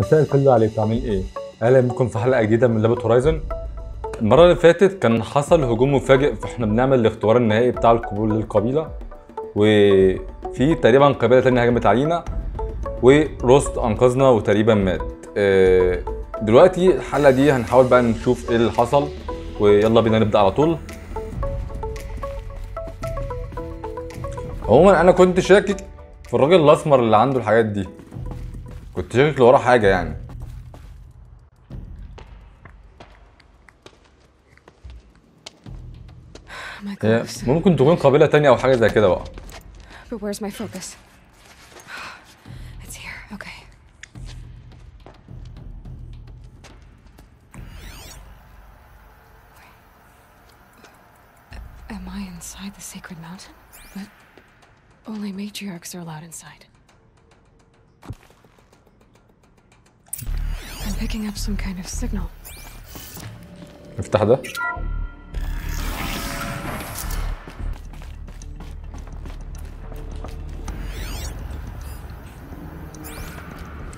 مساء الفل عليكم عاملين إيه؟ أهلا بكم في حلقة جديدة من لعبه هورايزون المرة اللي فاتت كان حصل هجوم مفاجئ فاحنا بنعمل الاختبار النهائي بتاع القبول للقبيلة وفي تقريبا قبيلة تانية هجمت علينا وروست أنقذنا وتقريبا مات. آه، دلوقتي الحلقة دي هنحاول بقى نشوف إيه اللي حصل ويلا بينا نبدأ على طول. عموما أنا كنت شاكك في الراجل الأسمر اللي عنده الحاجات دي. كنت شاكك اللي وراه حاجة يعني. ممكن تكون قبيله تانية أو حاجة زي كده بقى But where's my focus? It's here. Okay. Am I inside the sacred mountain? But only matriarchs are allowed inside. Picking up some kind of signal. افتح ده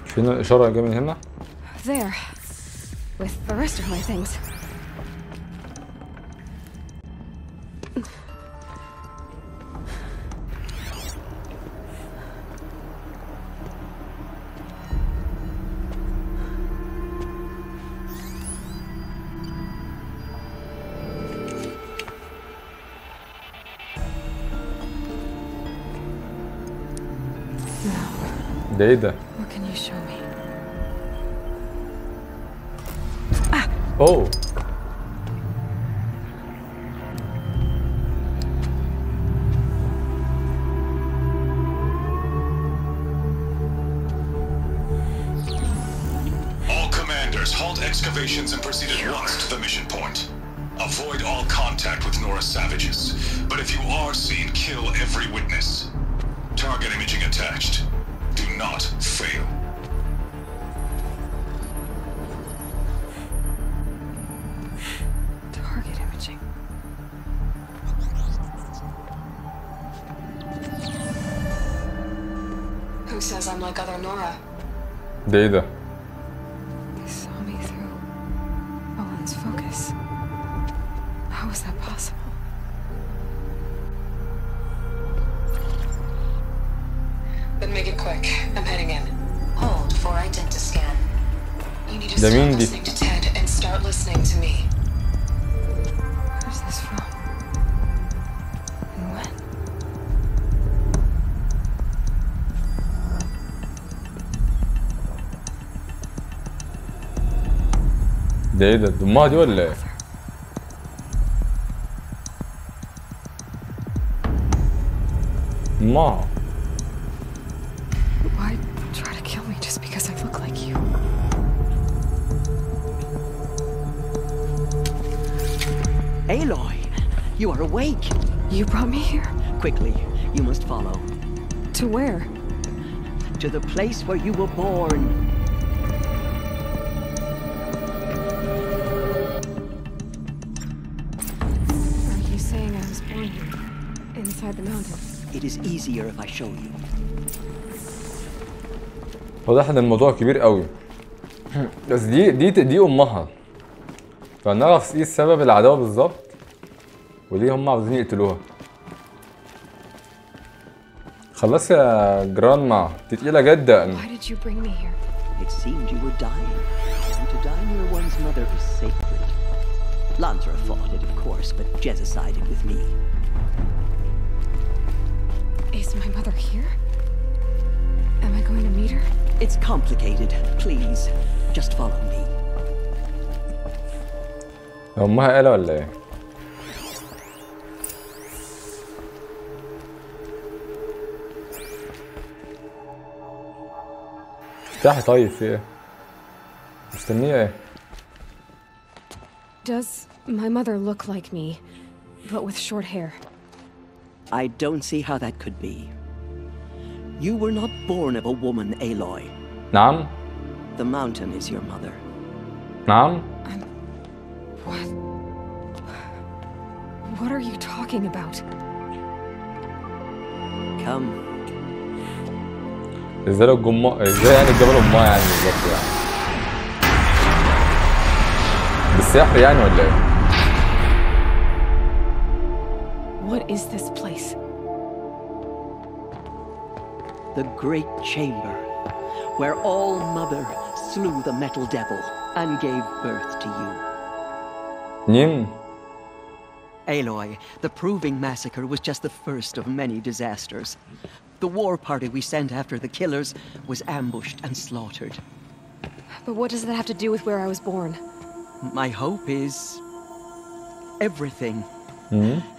فين الاشاره جاية من هنا There. With the rest of my things. What can you show me? Ah. Oh. All commanders, halt excavations and proceed at once to the mission point. Avoid all contact with Nora savages, but if you are seen, kill every witness. Target imaging attached. Do not fail. Target imaging. Who says I'm like other Nora? ده ده ايه ده امها دي ولا ايه امها Why try to kill me just because I look like you? Aloy, you are awake. You brought me here? Quickly, you must follow To where? to the place where you were born. Was born here? Inside the mountain? It is easier if I show you. واضح ان الموضوع كبير قوي بس دي دي دي امها فنعرف إيه السبب العداوه بالظبط وليه هم عاوزين يقتلوها خلاص يا جرانما دي تقيله جدا Why did you bring me here? It seemed you were dying, and to die near one's mother is sacred. Lansra fought it, of course, but Jezza sided with me. Is my mother here? Am I going to meet her? It's complicated. Please, just follow me. أمها قالها افتحي طيب في ايه؟ مستنيه ايه؟ Does my mother look like me, but with short hair? I don't see how that could be. You were not born of a woman, Aloy. نعم The mountain is your mother. نعم I'm. What? What are you talking about? Come, ازاي لو الجمة ازاي يعني الجبل امها يعني بالظبط يعني بالسحر يعني ولا ايه؟ What is this place? The Great Chamber, where All Mother slew the Metal Devil and gave birth to you. Nim. Aloy, the Proving Massacre was just the first of many disasters. The war party we sent after the killers was ambushed and slaughtered. But what does that have to do with where I was born? My hope is... everything. Mm -hmm.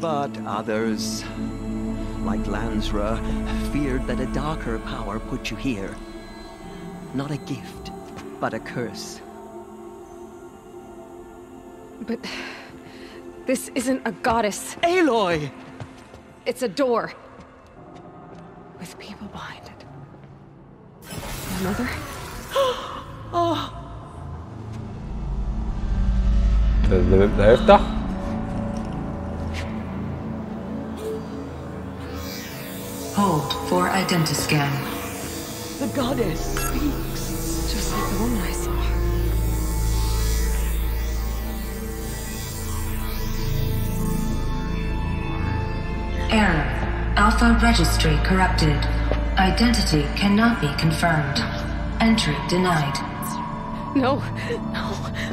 But others, like Lansra, feared that a darker power put you here. Not a gift, but a curse. But... This isn't a goddess. Aloy! It's a door. With people behind it. My mother? oh! The, the, the Hold for identiscan. The goddess speaks. Just like the woman I saw. Error. Alpha registry corrupted. Identity cannot be confirmed. Entry denied. No, no.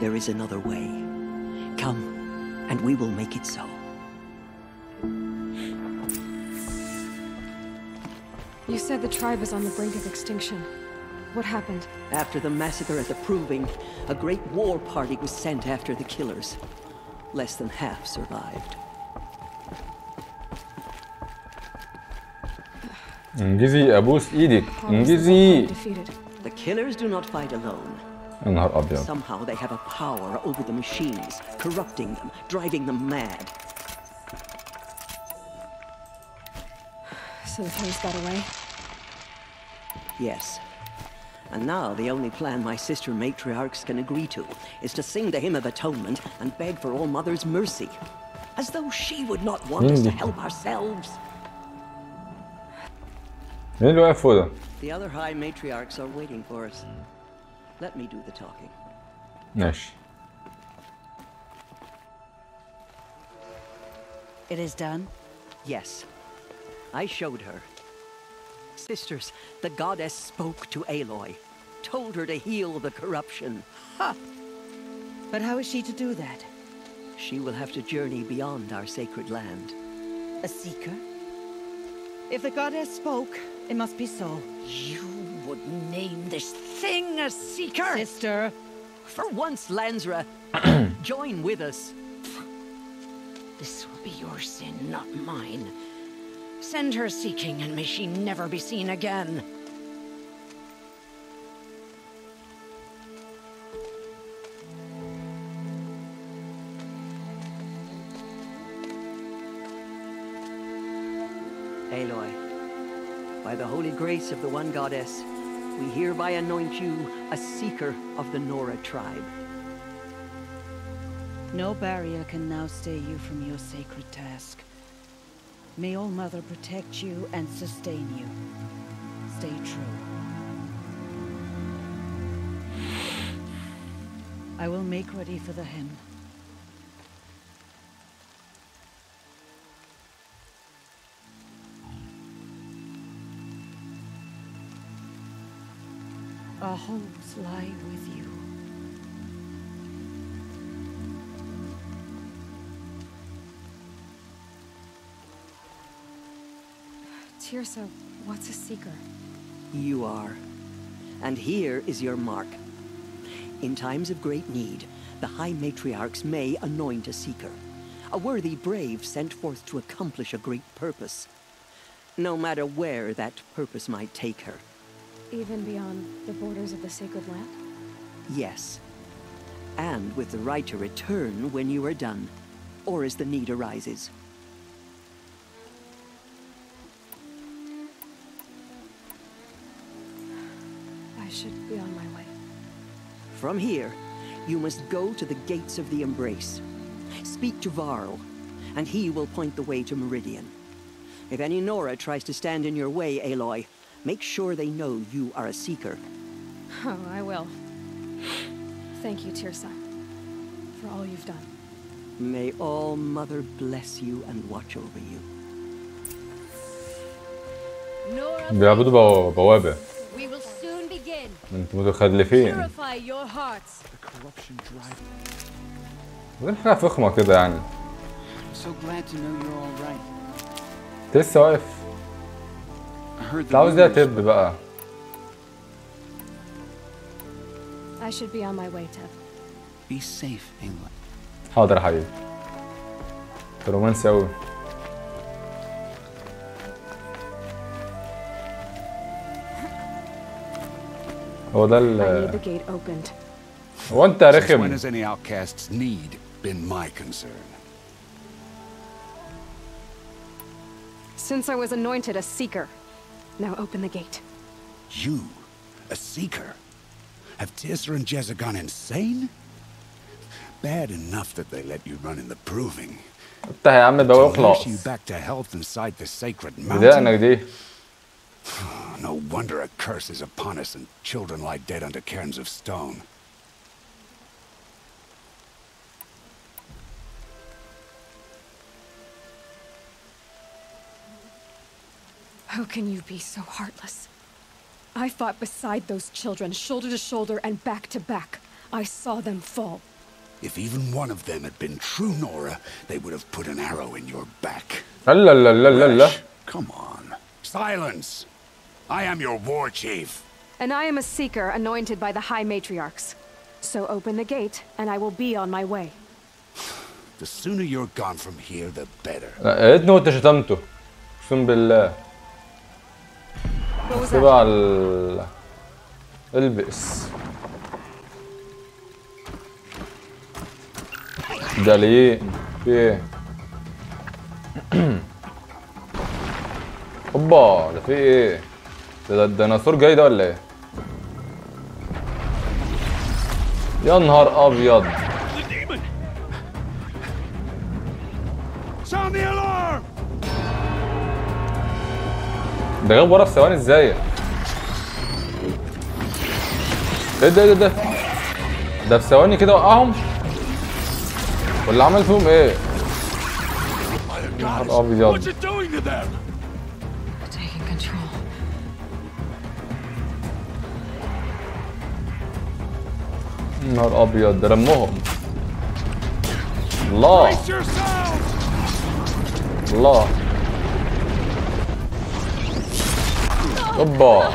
There is another way. Come, and we will make it so. You said the tribe is on the brink of extinction. What happened? After the massacre at the Proving, a great war party was sent after the killers. Less than half survived. Ngizi, Abus Edik. Ngizi! The killers do not fight alone. يا نهار ابيض Somehow they have a power over the machines, corrupting them, driving them mad. So the killers got away? Yes. And now the only plan my sister matriarchs can agree to is to sing the Hymn of Atonement and beg for All Mother's mercy. As though she would not want us to Hmm. help ourselves. مين اللي واقف فوق ده؟ The other High Matriarchs are waiting for us. Let me do the talking. Yes. It is done? Yes. I showed her. Sisters, the goddess spoke to Aloy, told her to heal the corruption. Ha! But how is she to do that? She will have to journey beyond our sacred land. A seeker? If the goddess spoke, it must be so. You would name this thing a seeker? Sister, For once, Lansra, join with us. This will be your sin, not mine. Send her seeking, and may she never be seen again. Grace of the one goddess, we hereby anoint you a seeker of the Nora tribe. no barrier can now stay you from your sacred task. May All Mother protect you and sustain you. Stay true. I will make ready for the hymn. Our hopes lie with you. Teersa, what's a seeker? You are. And here is your mark. In times of great need, the High Matriarchs may anoint a seeker, a worthy brave sent forth to accomplish a great purpose. No matter where that purpose might take her. Even beyond the borders of the sacred land? Yes. And with the right to return when you are done, or as the need arises. I should be on my way. From here, you must go to the gates of the Embrace. Speak to Varl, and he will point the way to Meridian. If any Nora tries to stand in your way, Aloy, Make sure they know you are a seeker. Oh, I will. Thank you, Teersa, for all you've done. May all Mother bless you and watch over you. Yeah, but but we will soon begin. Purify your hearts. The corruption drive. I'm you're انت the عاوز ايه rumors. تب بقى I should be on my way, Teb. Be safe, Aloy. حاضر يا حبيبي انت رومانسي اوي هو ده I need ال the gate opened. هو انت Since when رخم has any outcast's need been my concern? Since I was anointed a seeker. Now open the gate. You, a Seeker? Have Teersa and Jezza gone insane? Bad enough that they let you run in the proving. What the hell med Bauer you back to health inside the sacred mountain. no wonder a curse is upon us and children lie dead under cairns of stone. How can you be so heartless? I fought beside those children, shoulder to shoulder and back to back. I saw them fall. If even one of them had been true Nora, they would have put an arrow in your back. لا لا لا لا لا Resh, Come on. Silence! I am your war chief. And I am a seeker anointed by the High Matriarchs. So open the gate, and I will be on my way. The sooner you're gone from here, the better. لا، يا ريتني كنت شتمته اقسم بالله What was سيبها? على ال- البس جاليين في إيه. أوبا ده في إيه؟ ده الديناصور جاي ده ولا إيه؟ يا نهار أبيض. ده غاب ورا في ثواني إزاي؟ إيه ده إيه ده ده. ده في ثواني كده وقعهم؟ ولا عمل فيهم إيه؟ نهار ابيض. نهار ابيض. ده لمهم الله! الله. أوبا.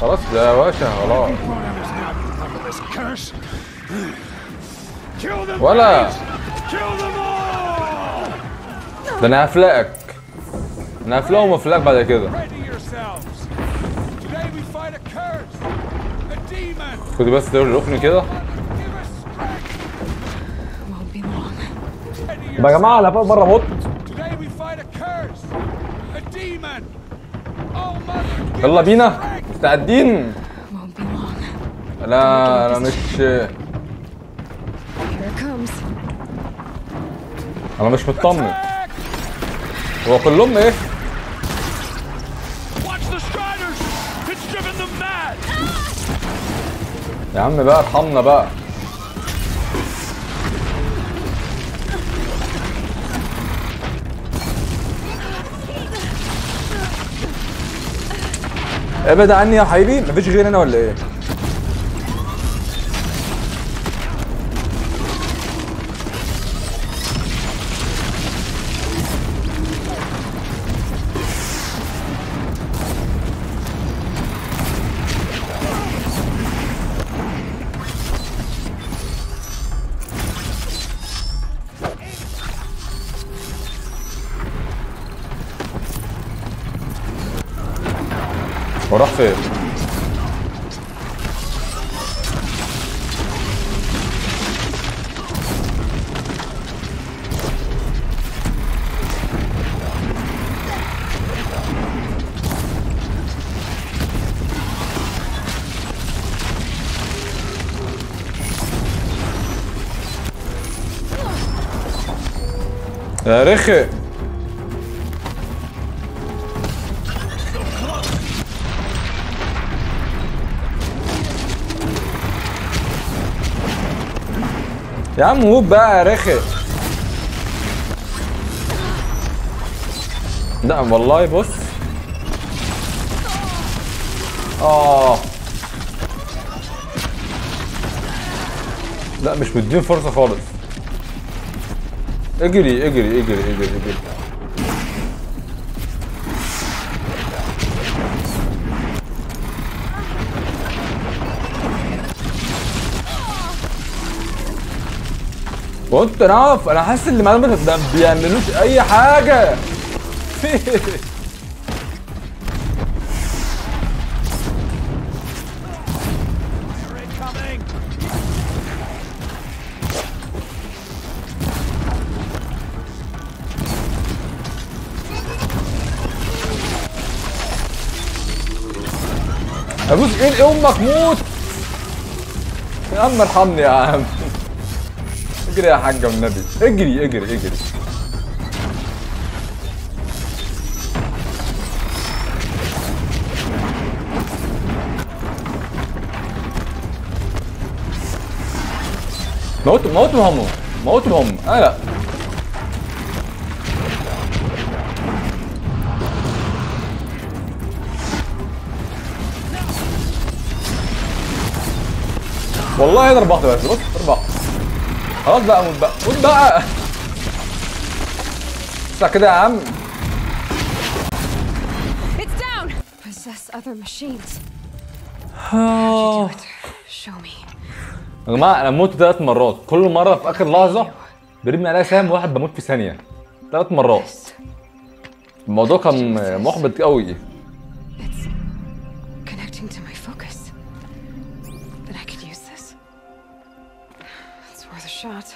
خلاص ده باشا خلاص. ولا. ده أنا هفلقك. أنا هفلقهم وافلقك بعد كده. خد بس دور ركن كده. يا جماعة أنا بره موت يلا بينا. مستعدين؟ لا أنا مش أنا مش مطمن. هو كلهم إيه؟ يا عم بقى ارحمنا بقى. ابعد عني يا حبيبي مفيش غير أنا ولا إيه؟ يا رخي يا عم موب بقى يا رخي لا والله بص. آه. لا مش مدين فرصة خالص. اجري اجري اجري اجري اجري كنت نقف أنا حاسس ان ما ما بيعملوش أي حاجة. ايد أمك موت. يا عم ارحمني يا عم. اجري يا حاجة والنبي اجري اجري اجري موت موت هم موت هم أنا والله اضرب واحدة بس بص واحدة خلاص بقى موت بقى موت بقى. اسمع كده يا عم. آه. يا جماعة أنا موت ثلاث مرات. كل مرة في آخر لحظة برمي عليها سهم واحد بموت في ثانية. ثلاث مرات. الموضوع كان محبط قوي It's worth a shot.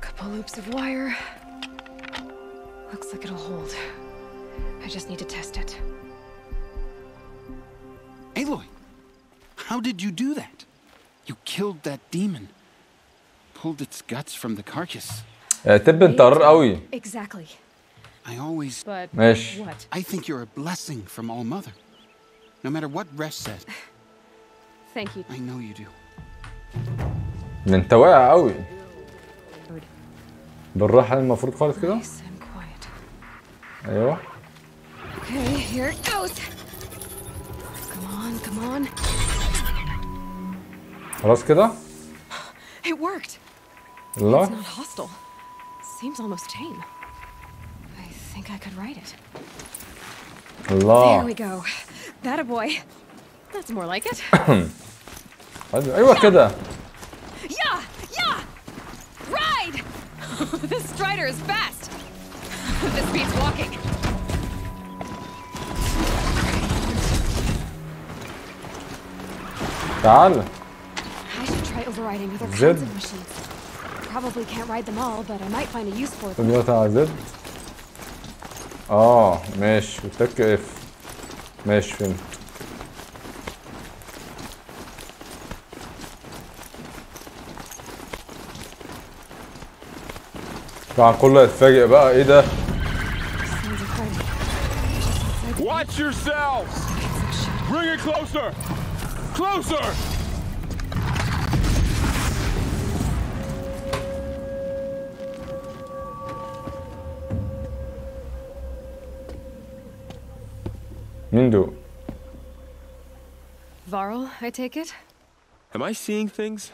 Couple loops of wire. Looks like it'll hold. I just need to test it. Aloy, how did you do that? You killed that demon. Pulled its guts from the carcass. آه، تب انت قرار قوي Exactly. I always. But ماشي. I think you're a blessing from All Mother. No matter what Resh says. Thank you. I know you do. ما أنت واقع قوي بالراحة يعني المفروض خالص كده؟ أيوه. خلاص كده؟ الله الله أيوه كده. this strider is fast. this beats walking. تعال I should try overriding other Zed. kinds of machines. Probably can't ride them all, but I might find a use for them. دلوقتي على زد اه ماشي وتك اف ماشي فهمت طبعا كله يتفاجئ بقى ايه ده Sounds of fighting. Just outside the Watch yourselves! Bring it closer! Closer! مين دول Varl, I take it? Am I seeing things?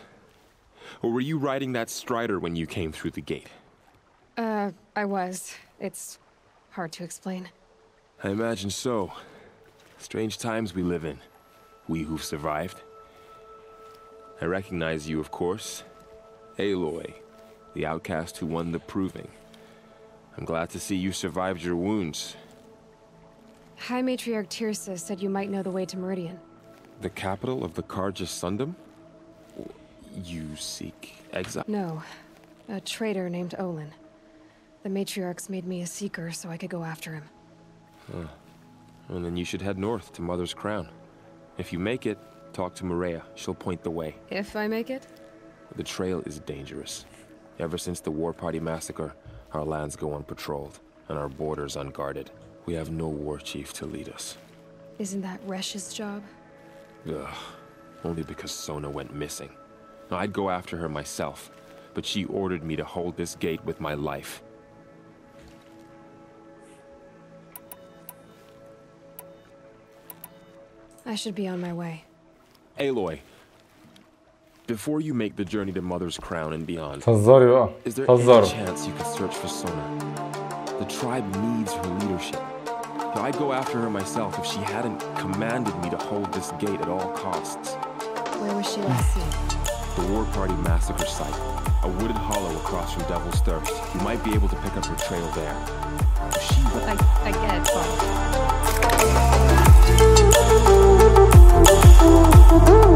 Or were you riding that strider when you came through the gate? Uh, I was. It's hard to explain. I imagine so. Strange times we live in. We who've survived. I recognize you, of course. Aloy, the outcast who won the proving. I'm glad to see you survived your wounds. High Matriarch Teersa said you might know the way to Meridian. The capital of the Carja Sundom? You seek exile? No, a traitor named Olin. The Matriarchs made me a seeker so I could go after him. Huh. And then you should head north to Mother's Crown. If you make it, talk to Maria. She'll point the way. If I make it? The trail is dangerous. Ever since the War Party massacre, our lands go unpatrolled, and our borders unguarded. We have no war chief to lead us. Isn't that Resh's job? Ugh. Only because Sona went missing. I'd go after her myself, but she ordered me to hold this gate with my life. I should be on my way. Aloy, before you make the journey to Mother's Crown and beyond, ah, is there any chance you could search for Sona? The tribe needs her leadership. I'd go after her myself if she hadn't commanded me to hold this gate at all costs. Where was she last seen? The war party massacre site, a wooded hollow across from Devil's Thirst. You might be able to pick up her trail there. She... I, I get it, Oh.